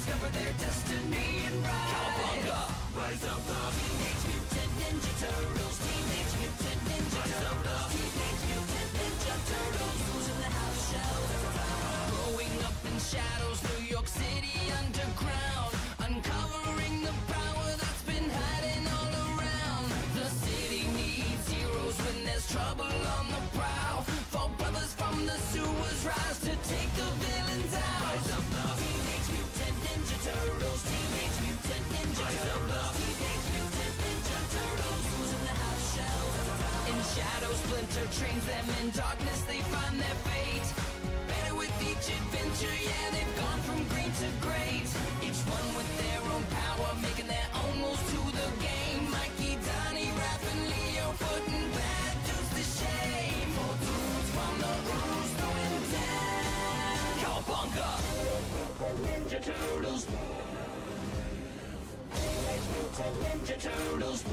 discover their destiny and rise. Cowabunga! Rise up the Teenage Mutant Ninja Turtles. Teenage Mutant Ninja rise Turtles. Teenage Mutant Ninja Turtles. rules in the house show? Growing up in shadows, New York City underground. Uncovering the power that's been hiding all around. The city needs heroes when there's trouble on the prowl. Four brothers from the sewers rise to take the. Splinter trains them in darkness, they find their fate. Better with each adventure, yeah, they've gone from green to great. Each one with their own power, making their own moves to the game. Mikey, Donnie, Raph, and Leo putting bad dudes to shame. Four dudes from the ooze going down. Cowabunga! Ninja Turtles. Ninja Turtles.